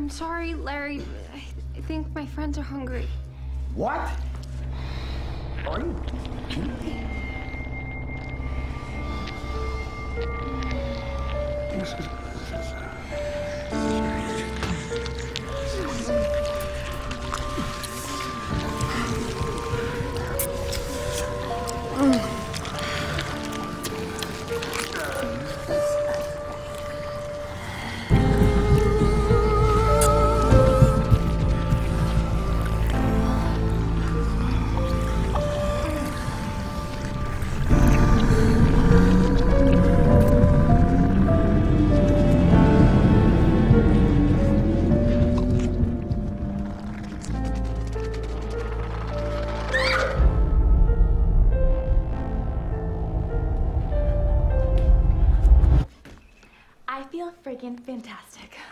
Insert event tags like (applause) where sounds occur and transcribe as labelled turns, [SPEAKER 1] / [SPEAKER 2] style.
[SPEAKER 1] I'm sorry, Larry. I, I think my friends are hungry.
[SPEAKER 2] What? Are you kidding me? This is, this is, uh,
[SPEAKER 3] feel friggin' fantastic. (laughs)